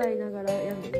歌いながらやるの？で